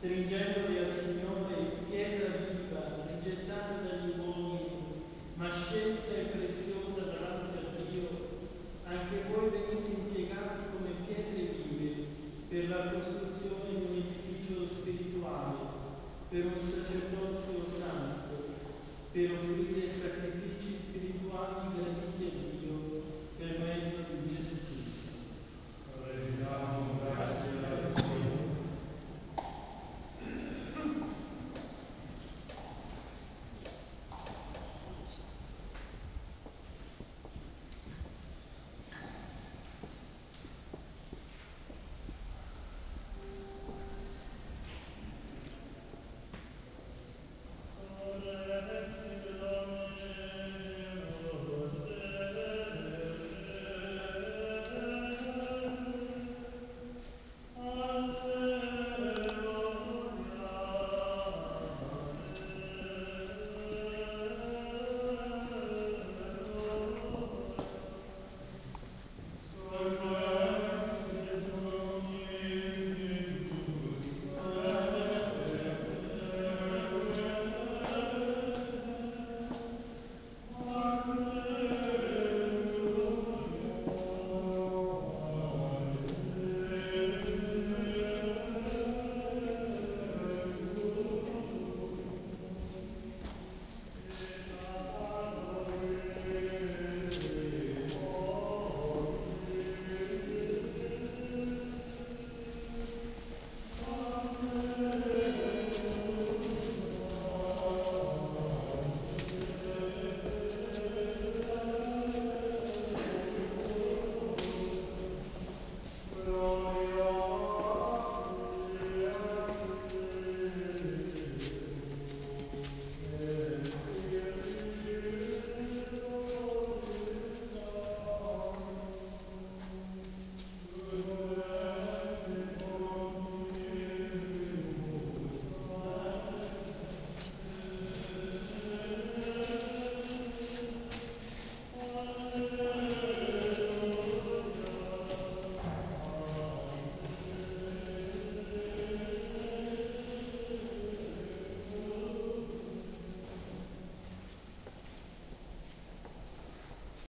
stringendoli al Signore, pietra viva, rigettata dagli uomini, ma scelta e preziosa davanti a Dio, anche voi venite impiegati come pietre vive per la costruzione di un edificio spirituale, per un sacerdozio santo, per offrire sacrifici spirituali graditi